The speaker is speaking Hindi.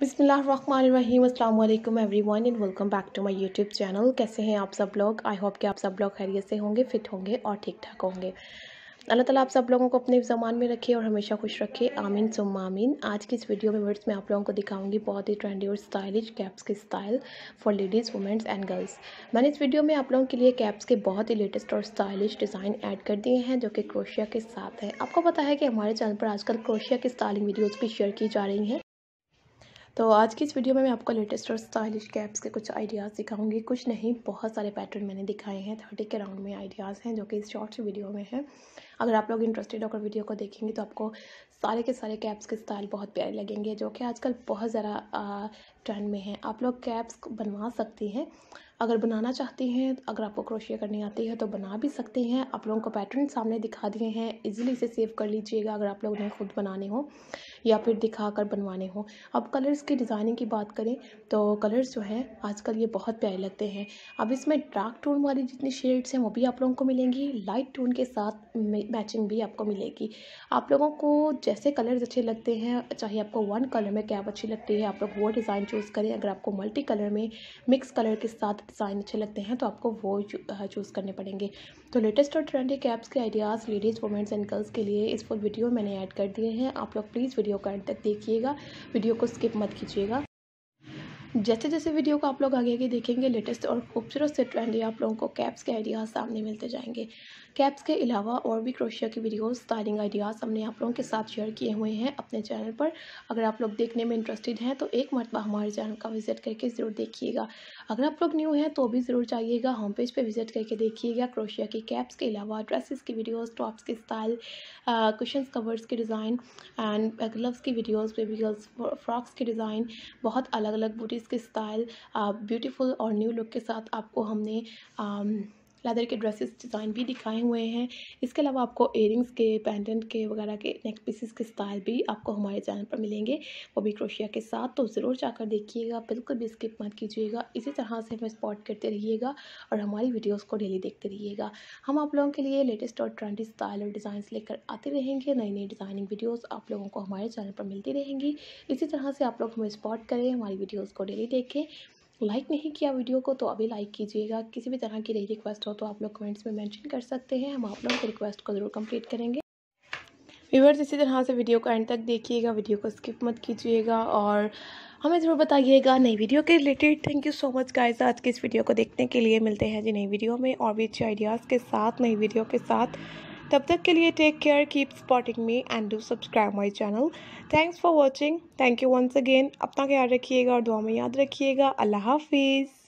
अस्सलाम वालेकुम everyone, and welcome back to my YouTube channel. कैसे हैं आप सब लोग? आई होप कि आप सब लोग खैरियत से होंगे, फिट होंगे और ठीक ठाक होंगे। अल्लाह ताला आप सब लोगों को अपने ज़मान में रखे और हमेशा खुश रखे। आमीन सुम आमीन। आज की इस वीडियो में वर्ड्स में आप लोगों को दिखाऊँगी बहुत ही ट्रेंडी और स्टाइलिश कैप्स के style for ladies womens and girls मैंने इस वीडियो में आप लोगों के लिए कैप्स के बहुत ही लेटेस्ट और स्टाइलिश डिज़ाइन ऐड कर दिए हैं, जो कि क्रोशिया के साथ है। आपको पता है कि हमारे चैनल पर आजकल क्रोशिया की स्टाइलिंग वीडियोज़ भी शेयर की जा रही हैं। तो आज की इस वीडियो में मैं आपको लेटेस्ट और स्टाइलिश कैप्स के कुछ आइडियाज़ दिखाऊँगी। कुछ नहीं, बहुत सारे पैटर्न मैंने दिखाए हैं थर्टी के राउंड में आइडियाज़ हैं, जो कि इस शॉर्ट वीडियो में है। अगर आप लोग इंटरेस्टेड होकर वीडियो को देखेंगे तो आपको सारे के सारे कैप्स के स्टाइल बहुत प्यारे लगेंगे, जो कि आजकल बहुत ज़्यादा ट्रेंड में है। आप लोग कैप्स बनवा सकती हैं। अगर बनाना चाहती हैं, अगर आपको क्रोशिया करनी आती है तो बना भी सकते हैं। आप लोगों को पैटर्न सामने दिखा दिए हैं। इजीली इसे सेव कर लीजिएगा अगर आप लोग ने खुद बनाने हो, या फिर दिखा कर बनवाने हो। अब कलर्स की डिज़ाइनिंग की बात करें तो कलर्स जो हैं, आजकल ये बहुत प्यारे लगते हैं। अब इसमें डार्क टोन वाली जितनी शेड्स हैं, वो भी आप लोगों को मिलेंगी। लाइट टोन के साथ मैचिंग भी आपको मिलेगी। आप लोगों को जैसे कलर्स अच्छे लगते हैं, चाहे आपको वन कलर में कैप अच्छी लगती है, आप लोग वो डिज़ाइन चूज़ करें। अगर आपको मल्टी कलर में मिक्स कलर के साथ डिज़ाइन अच्छे लगते हैं तो आपको वो चूज़ करने पड़ेंगे। तो लेटेस्ट और ट्रेंडी कैप्स के ideas ladies womens and girls के लिए इस फुल वीडियो मैंने ऐड कर दिए हैं। आप लोग प्लीज़ वीडियो को एंड तक देखिएगा। वीडियो को स्किप मत कीजिएगा। जैसे जैसे वीडियो को आप लोग आगे आगे देखेंगे लेटेस्ट और खूबसूरत से ट्रेंडी आप लोगों को कैप्स के आइडियाज़ सामने मिलते जाएँगे। कैप्स के अलावा और भी क्रोशिया की वीडियोस स्टाइलिंग आइडियाज़ हमने आप लोगों के साथ शेयर किए हुए हैं अपने चैनल पर। अगर आप लोग देखने में इंटरेस्टेड हैं तो एक मरतबा हमारे चैनल का विज़िट करके ज़रूर देखिएगा। अगर आप लोग न्यू हैं तो भी ज़रूर चाहिएगा होम पेज पर विज़िट करके देखिएगा क्रोशिया की कैप्स के अलावा ड्रेसेस की वीडियोज़ टॉप्स के स्टाइल कुशन कवर्स के डिज़ाइन एंड ग्लव्स की वीडियोज़ बेबी गर्ल्स फ्रॉक्स के डिज़ाइन बहुत अलग अलग बूटीज़ के स्टाइल ब्यूटीफुल और न्यू लुक के साथ आपको हमने लेदर के ड्रेसेस डिज़ाइन भी दिखाए हुए हैं। इसके अलावा आपको एयरिंग्स के पेंडेंट के वगैरह के नेक पीसेस के स्टाइल भी आपको हमारे चैनल पर मिलेंगे। वो भी क्रोशिया के साथ तो ज़रूर जाकर देखिएगा। बिल्कुल भी स्किप मत कीजिएगा। इसी तरह से हमें स्पॉट करते रहिएगा और हमारी वीडियोज़ को डेली देखते रहिएगा। हम आप लोगों के लिए लेटेस्ट और ट्रेंडी स्टाइल और डिज़ाइन लेकर आते रहेंगे। नई नई डिज़ाइनिंग वीडियोज़ आप लोगों को हमारे चैनल पर मिलती रहेंगी। इसी तरह से आप लोग हमें स्पॉट करें, हमारी वीडियोज़ को डेली देखें। लाइक नहीं किया वीडियो को तो अभी लाइक कीजिएगा। किसी भी तरह की रिक्वेस्ट हो तो आप लोग कमेंट्स में मेंशन कर सकते हैं। हम आप लोगों की रिक्वेस्ट को ज़रूर कंप्लीट करेंगे। व्यूवर्स इसी तरह से वीडियो को एंड तक देखिएगा। वीडियो को स्किप मत कीजिएगा और हमें ज़रूर बताइएगा नई वीडियो के related thank you so much guys आज की इस वीडियो को देखने के लिए। मिलते हैं जी नई वीडियो में और भी अच्छे आइडियाज़ के साथ, नई वीडियो के साथ। तब तक के लिए take care keep spotting me and do subscribe my channel thanks for watching thank you once again अपना ख्याल रखिएगा और दुआ में याद रखिएगा. अल्लाह हाफिज़.